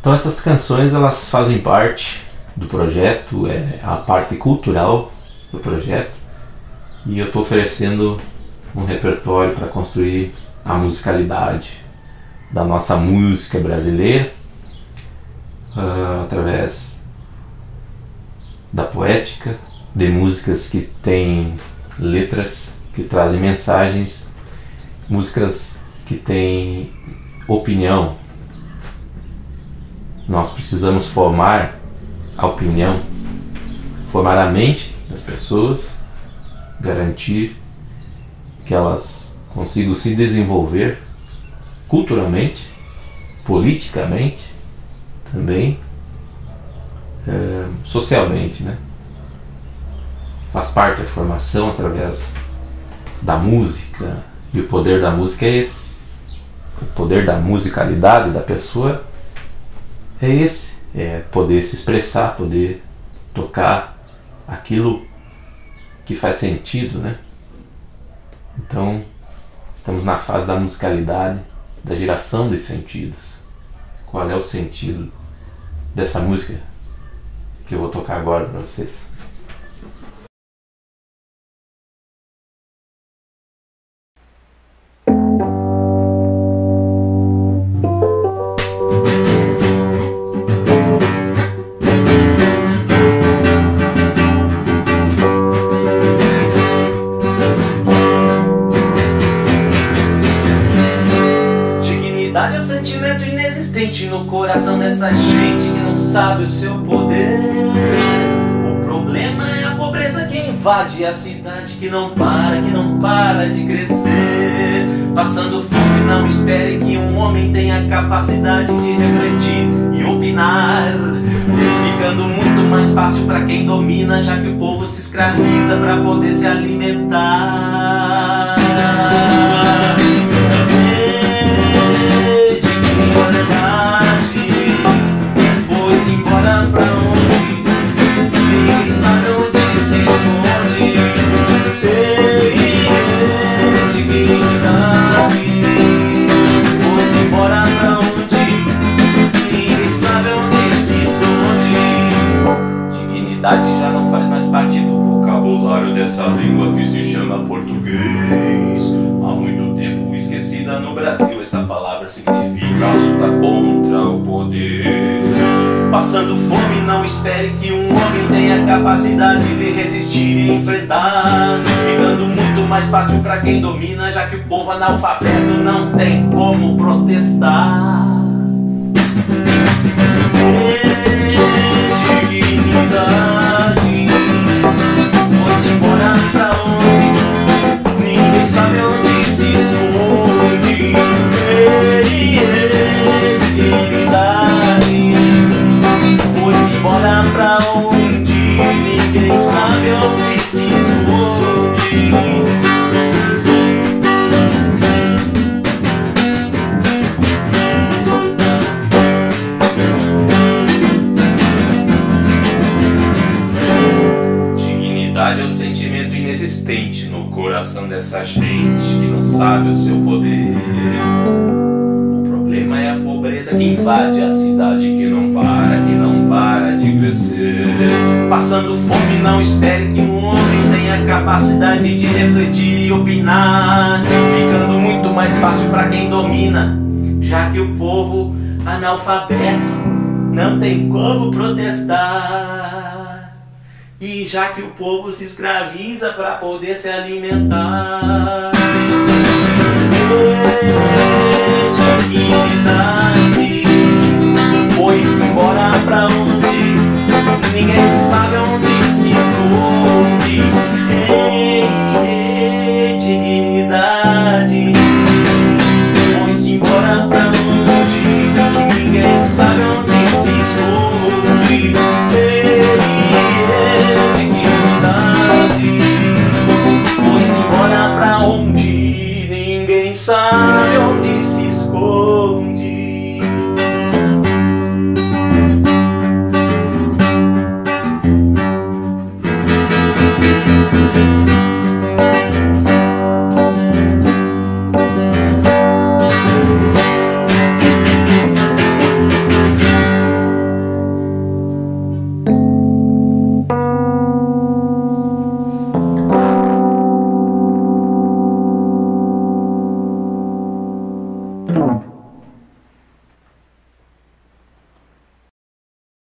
Então essas canções elas fazem parte do projeto, é a parte cultural do projeto. E eu estou oferecendo um repertório para construir a musicalidade da nossa música brasileira uh, através da poética, de músicas que têm letras que trazem mensagens, músicas que têm opinião, nós precisamos formar a opinião, formar a mente das pessoas, garantir que elas consigam se desenvolver culturalmente, politicamente, também é, socialmente, né? Faz parte da formação através da música e o poder da música é esse. O poder da musicalidade da pessoa é esse, é poder se expressar, poder tocar aquilo que faz sentido, né? Então, estamos na fase da musicalidade, da geração de sentidos. Qual é o sentido dessa música que eu vou tocar agora para vocês? Sabe o seu poder. O problema é a pobreza que invade a cidade que não para, que não para de crescer. Passando fome, não espere que um homem tenha capacidade de refletir e opinar. Ficando muito mais fácil para quem domina, já que o povo se escraviza para poder se alimentar. Essa língua que se chama português. Há muito tempo esquecida no Brasil, essa palavra significa luta contra o poder. Passando fome, não espere que um homem tenha capacidade de resistir e enfrentar. Ficando muito mais fácil para quem domina, já que o povo analfabeto não tem como protestar. Dessa gente que não sabe o seu poder. O problema é a pobreza que invade a cidade que não para, que não para de crescer. Passando fome, não espere que um homem tenha capacidade de refletir e opinar. Ficando muito mais fácil para quem domina, já que o povo analfabeto não tem como protestar. E já que o povo se escraviza para poder se alimentar. Foi-se embora pra onde ninguém